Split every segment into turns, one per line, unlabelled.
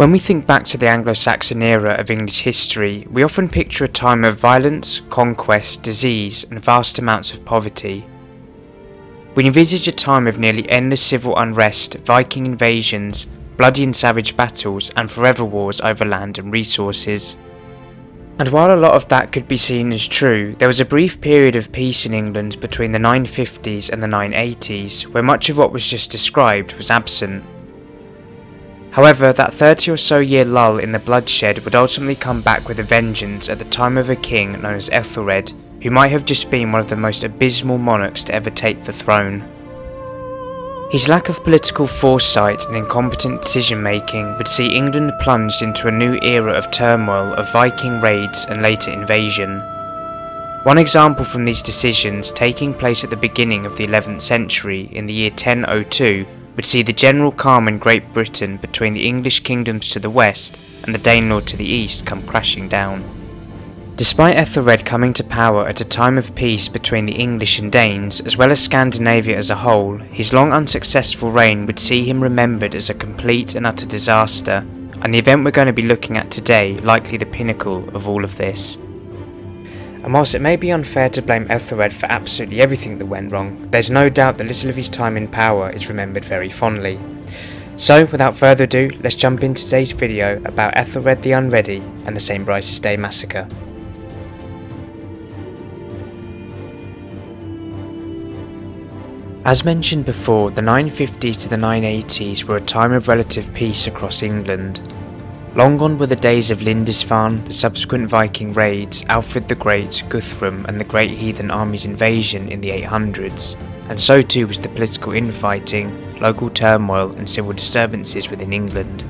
When we think back to the Anglo-Saxon era of English history, we often picture a time of violence, conquest, disease and vast amounts of poverty. We envisage a time of nearly endless civil unrest, Viking invasions, bloody and savage battles and forever wars over land and resources. And while a lot of that could be seen as true, there was a brief period of peace in England between the 950s and the 980s where much of what was just described was absent. However, that 30 or so year lull in the bloodshed would ultimately come back with a vengeance at the time of a king known as Ethelred, who might have just been one of the most abysmal monarchs to ever take the throne. His lack of political foresight and incompetent decision making would see England plunged into a new era of turmoil of Viking raids and later invasion. One example from these decisions taking place at the beginning of the 11th century in the year 1002 would see the general calm in Great Britain between the English kingdoms to the west and the Danelaw to the east come crashing down. Despite Ethelred coming to power at a time of peace between the English and Danes, as well as Scandinavia as a whole, his long unsuccessful reign would see him remembered as a complete and utter disaster, and the event we're going to be looking at today likely the pinnacle of all of this. And whilst it may be unfair to blame Ethelred for absolutely everything that went wrong, there's no doubt that little of his time in power is remembered very fondly. So, without further ado, let's jump into today's video about Ethelred the Unready and the St. Brice's Day Massacre. As mentioned before, the 950s to the 980s were a time of relative peace across England. Long gone were the days of Lindisfarne, the subsequent Viking raids, Alfred the Great, Guthrum and the Great Heathen Army's invasion in the 800s, and so too was the political infighting, local turmoil and civil disturbances within England.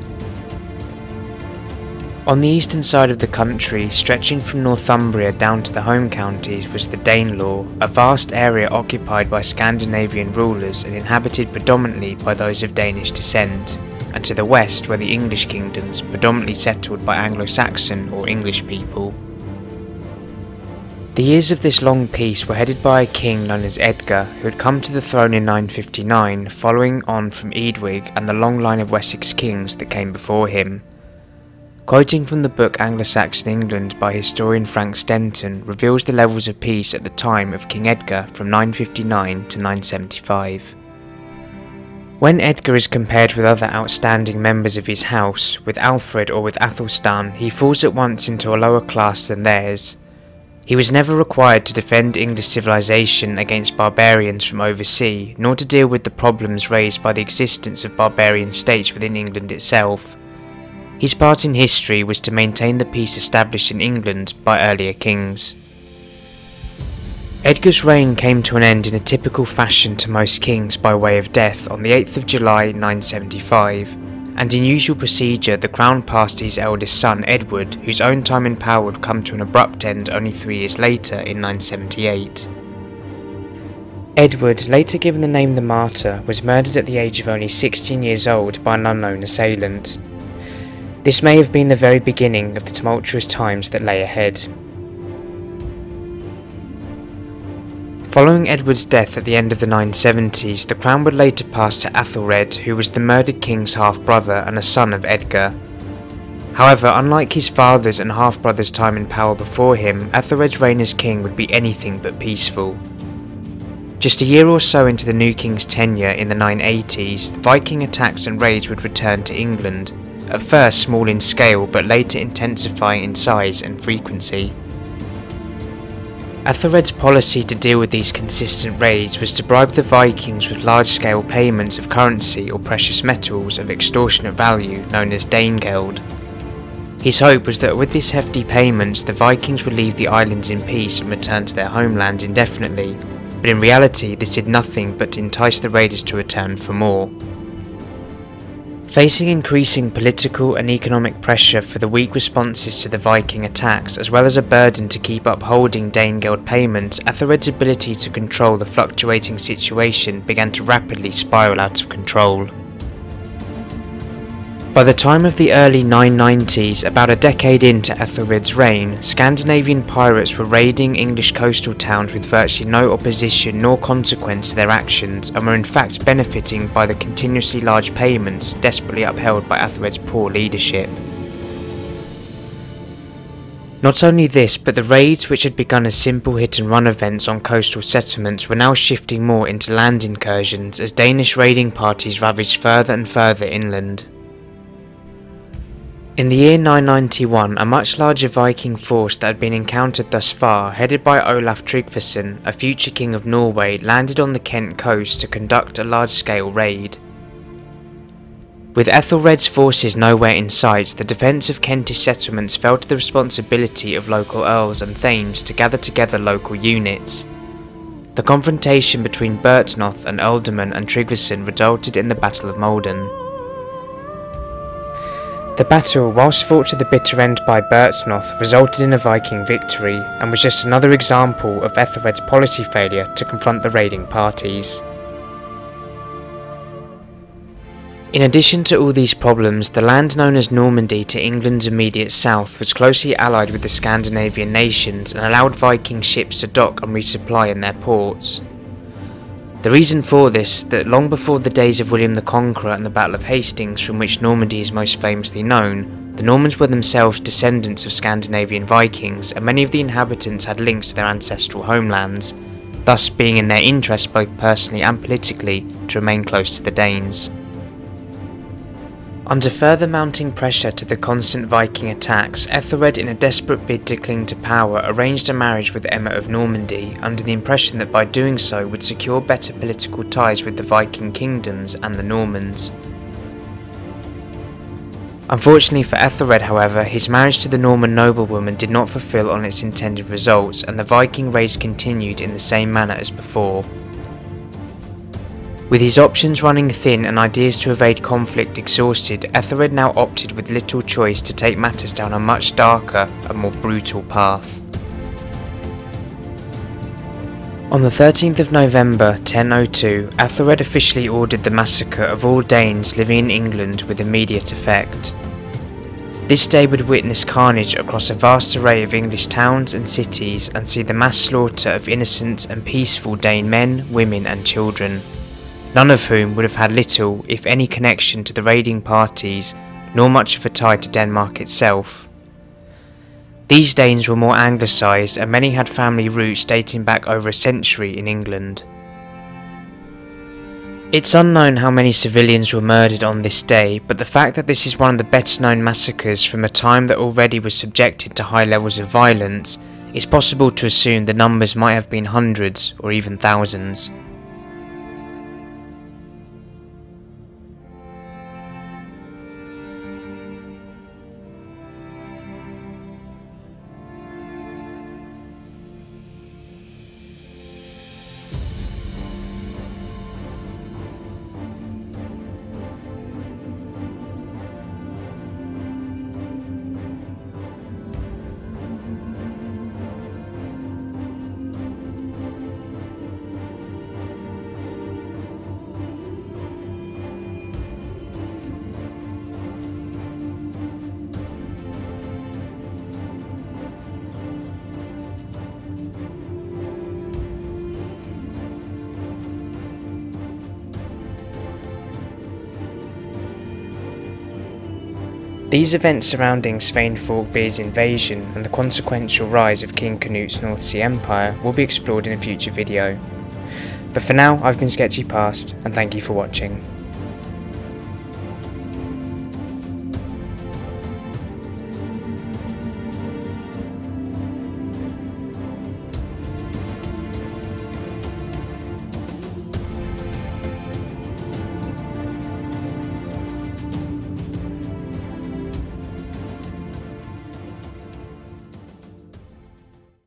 On the eastern side of the country, stretching from Northumbria down to the home counties was the Danelaw, a vast area occupied by Scandinavian rulers and inhabited predominantly by those of Danish descent and to the west were the English kingdoms, predominantly settled by Anglo-Saxon or English people. The years of this long peace were headed by a king known as Edgar, who had come to the throne in 959, following on from Eadwig and the long line of Wessex kings that came before him. Quoting from the book Anglo-Saxon England by historian Frank Stenton reveals the levels of peace at the time of King Edgar from 959 to 975. When Edgar is compared with other outstanding members of his house, with Alfred or with Athelstan, he falls at once into a lower class than theirs. He was never required to defend English civilization against barbarians from overseas, nor to deal with the problems raised by the existence of barbarian states within England itself. His part in history was to maintain the peace established in England by earlier kings. Edgar's reign came to an end in a typical fashion to most kings by way of death on the 8th of July 975, and in usual procedure the crown passed to his eldest son Edward, whose own time in power would come to an abrupt end only three years later in 978. Edward, later given the name the Martyr, was murdered at the age of only 16 years old by an unknown assailant. This may have been the very beginning of the tumultuous times that lay ahead. Following Edward's death at the end of the 970s, the crown would later pass to Athelred, who was the murdered king's half-brother and a son of Edgar. However, unlike his father's and half-brother's time in power before him, Ethelred's reign as king would be anything but peaceful. Just a year or so into the new king's tenure in the 980s, the Viking attacks and raids would return to England, at first small in scale but later intensifying in size and frequency. Ethelred's policy to deal with these consistent raids was to bribe the Vikings with large-scale payments of currency or precious metals of extortionate value known as Danegeld. His hope was that with these hefty payments the Vikings would leave the islands in peace and return to their homeland indefinitely, but in reality this did nothing but entice the raiders to return for more. Facing increasing political and economic pressure for the weak responses to the Viking attacks, as well as a burden to keep upholding Danegeld payments, Ethelred's ability to control the fluctuating situation began to rapidly spiral out of control. By the time of the early 990s, about a decade into Ethelred's reign, Scandinavian pirates were raiding English coastal towns with virtually no opposition nor consequence to their actions and were in fact benefiting by the continuously large payments desperately upheld by Ethelred's poor leadership. Not only this, but the raids which had begun as simple hit and run events on coastal settlements were now shifting more into land incursions as Danish raiding parties ravaged further and further inland. In the year 991, a much larger Viking force that had been encountered thus far, headed by Olaf Tryggvason, a future king of Norway, landed on the Kent coast to conduct a large-scale raid. With Ethelred's forces nowhere in sight, the defence of Kentish settlements fell to the responsibility of local earls and thanes to gather together local units. The confrontation between Byrhtnoth and Ealdorman and Tryggvason resulted in the Battle of Maldon. The battle, whilst fought to the bitter end by Byrhtnoth, resulted in a Viking victory, and was just another example of Ethelred's policy failure to confront the raiding parties. In addition to all these problems, the land known as Normandy to England's immediate south was closely allied with the Scandinavian nations and allowed Viking ships to dock and resupply in their ports. The reason for this, that long before the days of William the Conqueror and the Battle of Hastings from which Normandy is most famously known, the Normans were themselves descendants of Scandinavian Vikings and many of the inhabitants had links to their ancestral homelands, thus being in their interest both personally and politically to remain close to the Danes. Under further mounting pressure to the constant Viking attacks, Ethelred in a desperate bid to cling to power arranged a marriage with Emma of Normandy under the impression that by doing so would secure better political ties with the Viking kingdoms and the Normans. Unfortunately for Ethelred however, his marriage to the Norman noblewoman did not fulfill on its intended results and the Viking race continued in the same manner as before. With his options running thin and ideas to evade conflict exhausted, Ethelred now opted with little choice to take matters down a much darker and more brutal path. On the 13th of November 1002, Ethelred officially ordered the massacre of all Danes living in England with immediate effect. This day would witness carnage across a vast array of English towns and cities and see the mass slaughter of innocent and peaceful Dane men, women and children none of whom would have had little, if any connection to the raiding parties, nor much of a tie to Denmark itself. These Danes were more anglicised and many had family roots dating back over a century in England. It's unknown how many civilians were murdered on this day, but the fact that this is one of the better known massacres from a time that already was subjected to high levels of violence, it's possible to assume the numbers might have been hundreds or even thousands. These events surrounding Sweyn Forkbeard's invasion and the consequential rise of King Canute's North Sea Empire will be explored in a future video. But for now, I've been Sketchy Past, and thank you for watching.